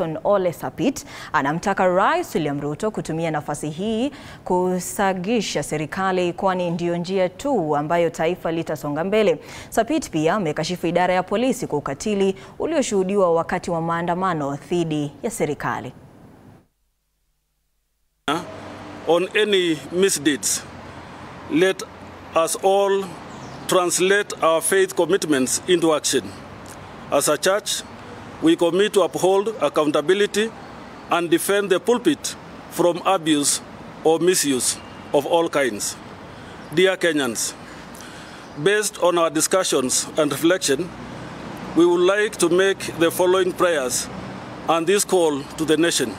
Gaston Ole Sapit anamtaka Rais William Ruto kutumia nafasi hii kusagisha serikali kwani ndiyo njia tu ambayo taifa litasonga mbele. Sapit pia amekashifu idara ya polisi kwa ukatili ulioshuhudiwa wakati wa maandamano dhidi ya serikali. on any misdeeds. Let us all translate our faith commitments into action. As a church, we commit to uphold accountability and defend the pulpit from abuse or misuse of all kinds. Dear Kenyans, based on our discussions and reflection, we would like to make the following prayers and this call to the nation.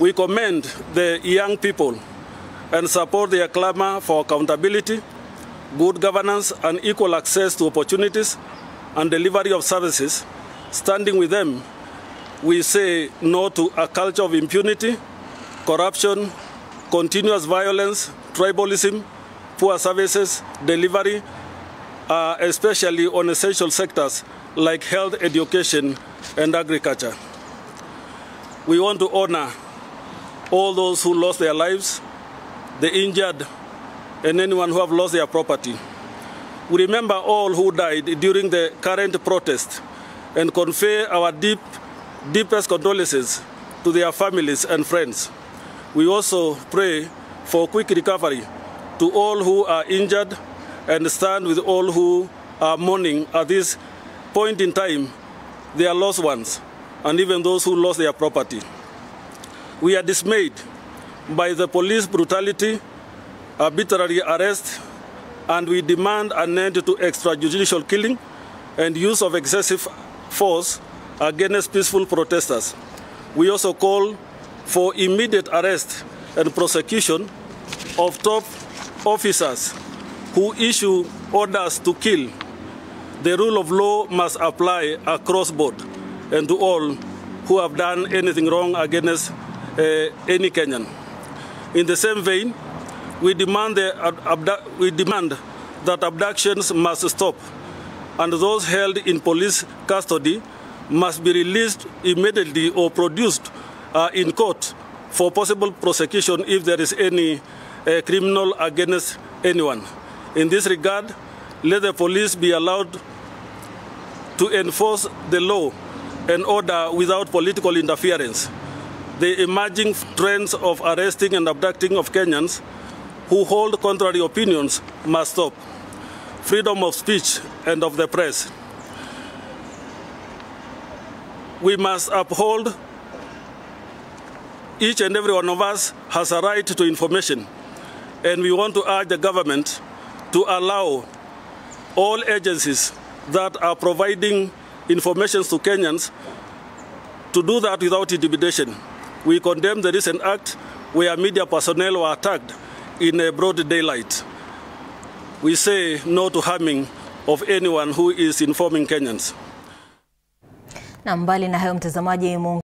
We commend the young people and support their clamor for accountability, good governance, and equal access to opportunities and delivery of services. Standing with them, we say no to a culture of impunity, corruption, continuous violence, tribalism, poor services, delivery, uh, especially on essential sectors like health, education, and agriculture. We want to honor all those who lost their lives, the injured, and anyone who have lost their property. We remember all who died during the current protest and convey our deep, deepest condolences to their families and friends. We also pray for quick recovery to all who are injured and stand with all who are mourning at this point in time their lost ones and even those who lost their property. We are dismayed by the police brutality, arbitrary arrest, and we demand an end to extrajudicial killing and use of excessive force against peaceful protesters. We also call for immediate arrest and prosecution of top officers who issue orders to kill. The rule of law must apply across board and to all who have done anything wrong against uh, any Kenyan. In the same vein, we demand, we demand that abductions must stop and those held in police custody must be released immediately or produced uh, in court for possible prosecution if there is any uh, criminal against anyone. In this regard, let the police be allowed to enforce the law and order without political interference. The emerging trends of arresting and abducting of Kenyans who hold contrary opinions must stop. Freedom of speech and of the press. We must uphold each and every one of us has a right to information, and we want to urge the government to allow all agencies that are providing information to Kenyans to do that without intimidation. We condemn the recent act where media personnel were attacked in a broad daylight. We say no to harming of anyone who is informing Kenyans. Na mbali na hayo mtazamaji